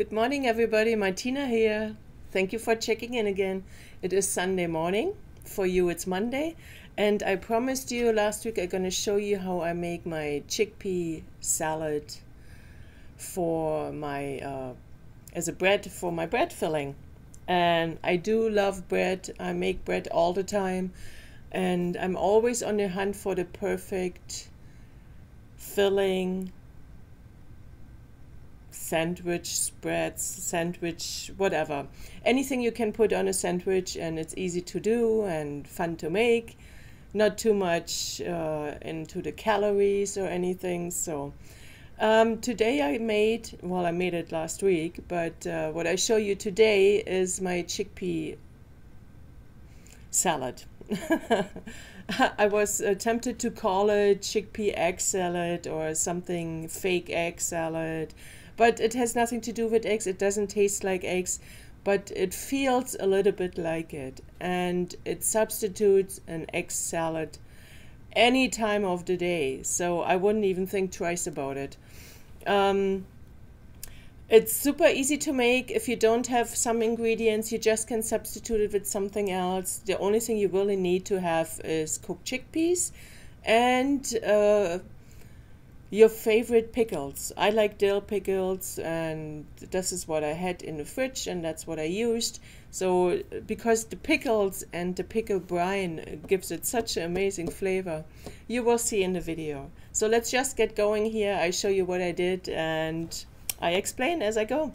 Good morning, everybody. Martina here. Thank you for checking in again. It is Sunday morning. For you, it's Monday. And I promised you last week I'm going to show you how I make my chickpea salad for my, uh, as a bread for my bread filling. And I do love bread. I make bread all the time. And I'm always on the hunt for the perfect filling sandwich spreads, sandwich, whatever. Anything you can put on a sandwich and it's easy to do and fun to make. Not too much uh, into the calories or anything. So um, today I made, well, I made it last week, but uh, what I show you today is my chickpea salad. I was uh, tempted to call it chickpea egg salad or something fake egg salad but it has nothing to do with eggs. It doesn't taste like eggs, but it feels a little bit like it. And it substitutes an egg salad any time of the day. So I wouldn't even think twice about it. Um, it's super easy to make. If you don't have some ingredients, you just can substitute it with something else. The only thing you really need to have is cooked chickpeas and uh, your favorite pickles. I like dill pickles, and this is what I had in the fridge, and that's what I used. So, because the pickles and the pickle brine gives it such an amazing flavor, you will see in the video. So, let's just get going here. I show you what I did, and I explain as I go.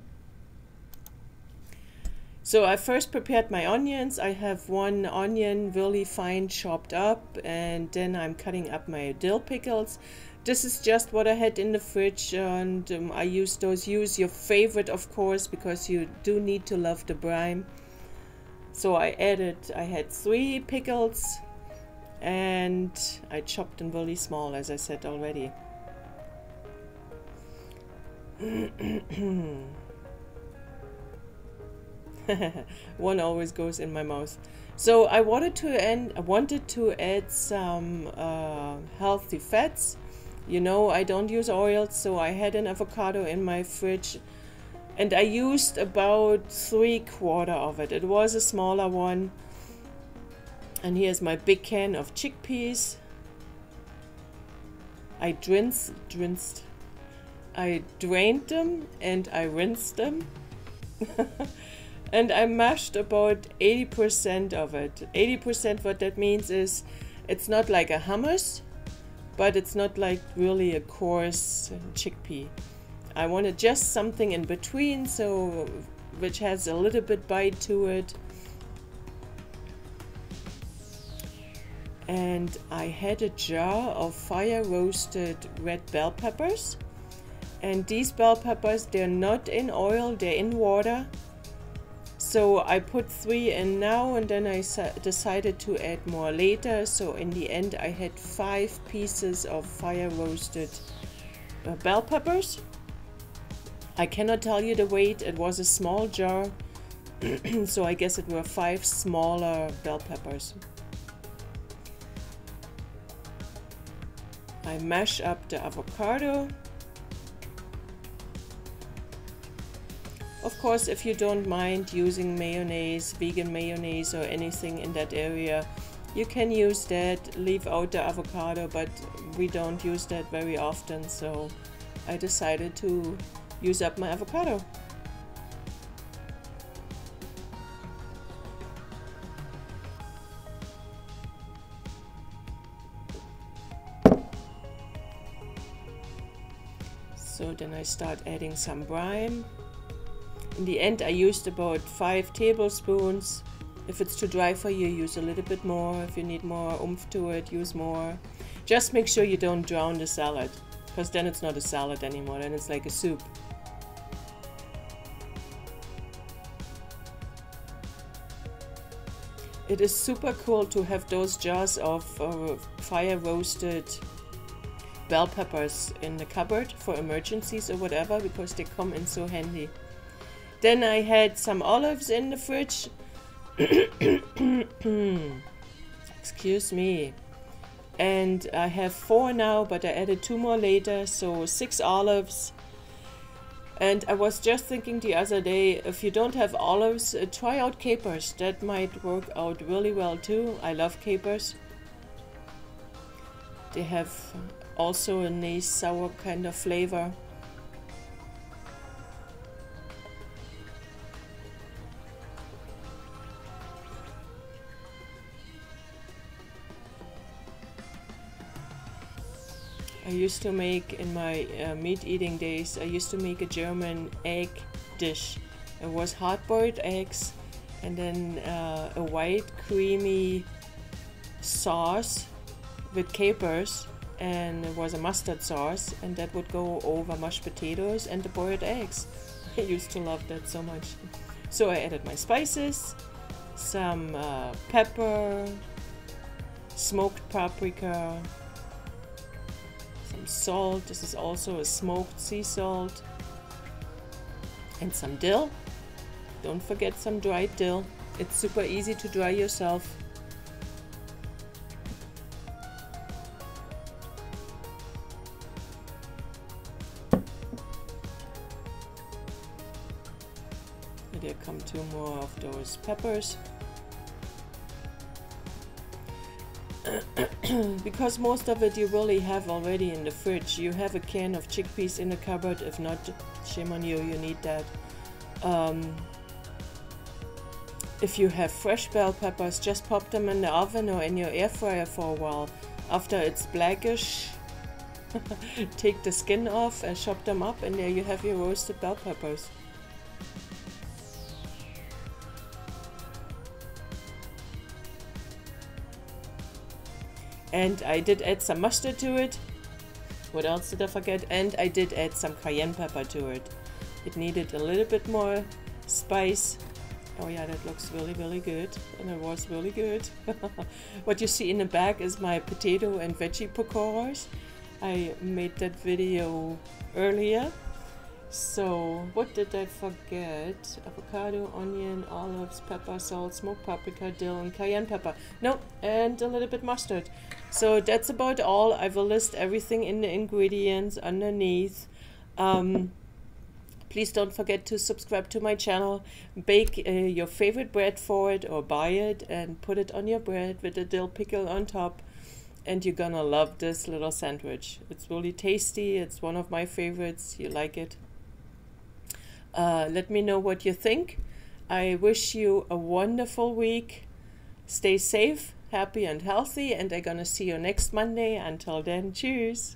So I first prepared my onions. I have one onion really fine chopped up and then I'm cutting up my dill pickles this is just what I had in the fridge and um, I use those. Use your favorite, of course, because you do need to love the brine. So I added, I had three pickles and I chopped them really small, as I said already. One always goes in my mouth. So I wanted to end, I wanted to add some uh, healthy fats you know, I don't use oils, so I had an avocado in my fridge and I used about three quarter of it. It was a smaller one. And here's my big can of chickpeas. I rinsed, rinsed, I drained them and I rinsed them. and I mashed about 80% of it. 80% what that means is it's not like a hummus, but it's not like really a coarse chickpea. I wanted just something in between, so which has a little bit bite to it. And I had a jar of fire roasted red bell peppers. And these bell peppers, they're not in oil, they're in water. So I put three in now and then I decided to add more later. So in the end I had five pieces of fire roasted uh, bell peppers. I cannot tell you the weight, it was a small jar. so I guess it were five smaller bell peppers. I mash up the avocado course, if you don't mind using mayonnaise, vegan mayonnaise or anything in that area, you can use that, leave out the avocado, but we don't use that very often, so I decided to use up my avocado. So then I start adding some brine. In the end, I used about five tablespoons. If it's too dry for you, use a little bit more. If you need more oomph to it, use more. Just make sure you don't drown the salad, because then it's not a salad anymore, then it's like a soup. It is super cool to have those jars of uh, fire roasted bell peppers in the cupboard for emergencies or whatever because they come in so handy. Then I had some olives in the fridge. Excuse me. And I have four now, but I added two more later, so six olives. And I was just thinking the other day, if you don't have olives, uh, try out capers. That might work out really well too. I love capers. They have also a nice sour kind of flavor. I used to make in my uh, meat eating days, I used to make a German egg dish. It was hard boiled eggs and then uh, a white creamy sauce with capers and it was a mustard sauce and that would go over mashed potatoes and the boiled eggs. I used to love that so much. So I added my spices, some uh, pepper, smoked paprika, salt. This is also a smoked sea salt. And some dill. Don't forget some dried dill. It's super easy to dry yourself. Here come two more of those peppers. because most of it you really have already in the fridge. You have a can of chickpeas in the cupboard. If not, shame on you, you need that. Um, if you have fresh bell peppers, just pop them in the oven or in your air fryer for a while. After it's blackish, take the skin off and chop them up and there you have your roasted bell peppers. And I did add some mustard to it. What else did I forget? And I did add some cayenne pepper to it. It needed a little bit more spice. Oh yeah, that looks really, really good. And it was really good. what you see in the back is my potato and veggie pakoras. I made that video earlier so, what did I forget? Avocado, onion, olives, pepper, salt, smoked paprika, dill, and cayenne pepper. No, and a little bit mustard. So that's about all. I will list everything in the ingredients underneath. Um, please don't forget to subscribe to my channel. Bake uh, your favorite bread for it or buy it and put it on your bread with a dill pickle on top. And you're gonna love this little sandwich. It's really tasty. It's one of my favorites. You like it? Uh, let me know what you think. I wish you a wonderful week. Stay safe, happy, and healthy, and I'm gonna see you next Monday. Until then, cheers.